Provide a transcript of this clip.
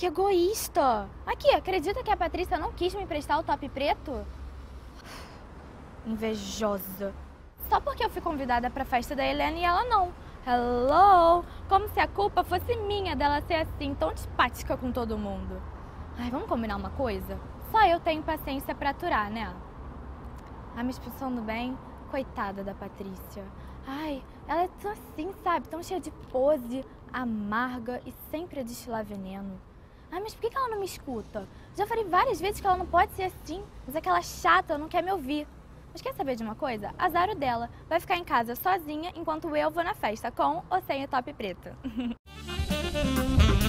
Que egoísta! Aqui, acredita que a Patrícia não quis me emprestar o top preto? Invejosa. Só porque eu fui convidada pra festa da Helena e ela não. Hello! Como se a culpa fosse minha dela ser assim, tão antipática com todo mundo. Ai, vamos combinar uma coisa? Só eu tenho paciência pra aturar, né? Ah, mas pensando bem, coitada da Patrícia. Ai, ela é tão assim, sabe? Tão cheia de pose, amarga e sempre a destilar veneno. Ai, mas por que ela não me escuta? Já falei várias vezes que ela não pode ser assim, mas aquela chata não quer me ouvir. Mas quer saber de uma coisa? Azar o dela. Vai ficar em casa sozinha enquanto eu vou na festa, com ou sem o top preto.